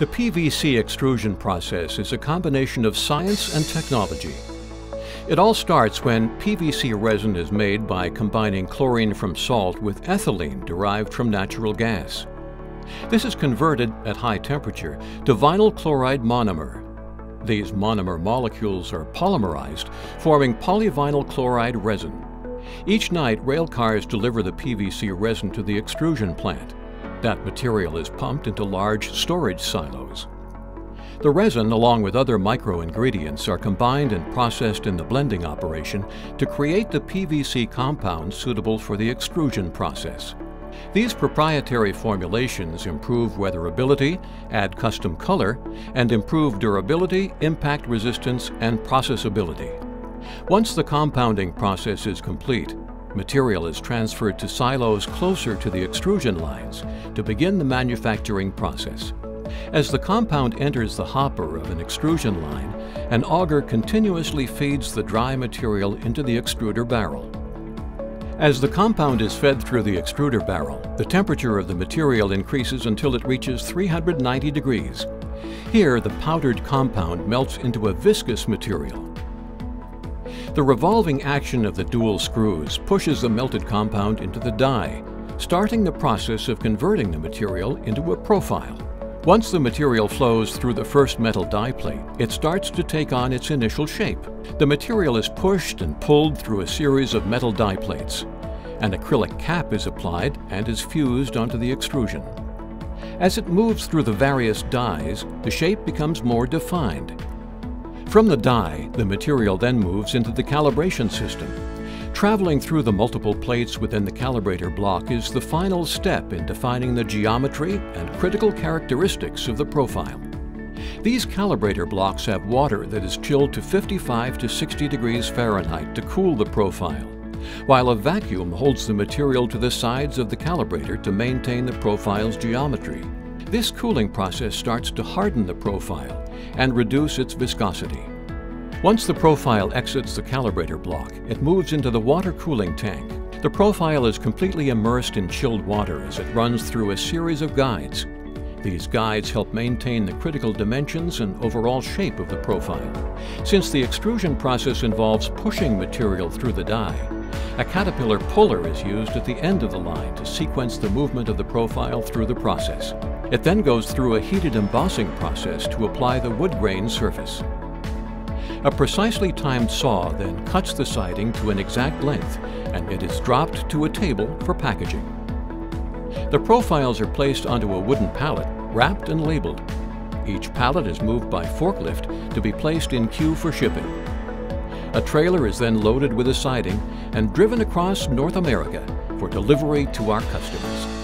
The PVC extrusion process is a combination of science and technology. It all starts when PVC resin is made by combining chlorine from salt with ethylene derived from natural gas. This is converted at high temperature to vinyl chloride monomer. These monomer molecules are polymerized, forming polyvinyl chloride resin. Each night, rail cars deliver the PVC resin to the extrusion plant. That material is pumped into large storage silos. The resin, along with other micro-ingredients, are combined and processed in the blending operation to create the PVC compounds suitable for the extrusion process. These proprietary formulations improve weatherability, add custom color, and improve durability, impact resistance, and processability. Once the compounding process is complete, Material is transferred to silos closer to the extrusion lines to begin the manufacturing process. As the compound enters the hopper of an extrusion line, an auger continuously feeds the dry material into the extruder barrel. As the compound is fed through the extruder barrel, the temperature of the material increases until it reaches 390 degrees. Here, the powdered compound melts into a viscous material the revolving action of the dual screws pushes the melted compound into the die, starting the process of converting the material into a profile. Once the material flows through the first metal die plate, it starts to take on its initial shape. The material is pushed and pulled through a series of metal die plates. An acrylic cap is applied and is fused onto the extrusion. As it moves through the various dies, the shape becomes more defined from the die, the material then moves into the calibration system. Traveling through the multiple plates within the calibrator block is the final step in defining the geometry and critical characteristics of the profile. These calibrator blocks have water that is chilled to 55 to 60 degrees Fahrenheit to cool the profile, while a vacuum holds the material to the sides of the calibrator to maintain the profile's geometry. This cooling process starts to harden the profile and reduce its viscosity. Once the profile exits the calibrator block, it moves into the water cooling tank. The profile is completely immersed in chilled water as it runs through a series of guides. These guides help maintain the critical dimensions and overall shape of the profile. Since the extrusion process involves pushing material through the die, a caterpillar puller is used at the end of the line to sequence the movement of the profile through the process. It then goes through a heated embossing process to apply the wood grain surface. A precisely timed saw then cuts the siding to an exact length and it is dropped to a table for packaging. The profiles are placed onto a wooden pallet, wrapped and labeled. Each pallet is moved by forklift to be placed in queue for shipping. A trailer is then loaded with the siding and driven across North America for delivery to our customers.